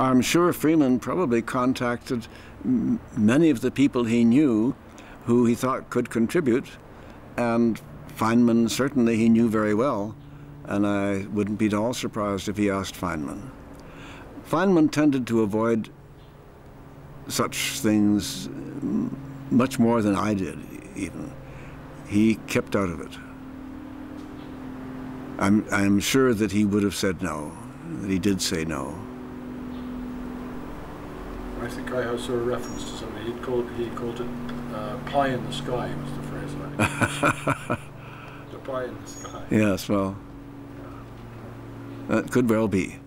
I'm sure Freeman probably contacted many of the people he knew who he thought could contribute, and Feynman certainly he knew very well, and I wouldn't be at all surprised if he asked Feynman. Feynman tended to avoid such things mm, much more than I did, even. He kept out of it. I'm, I'm sure that he would have said no, that he did say no. I think I saw a reference to something. He called he called it uh, "pie in the sky" was the phrase. Like. the pie in the sky. Yes, well, that could well be.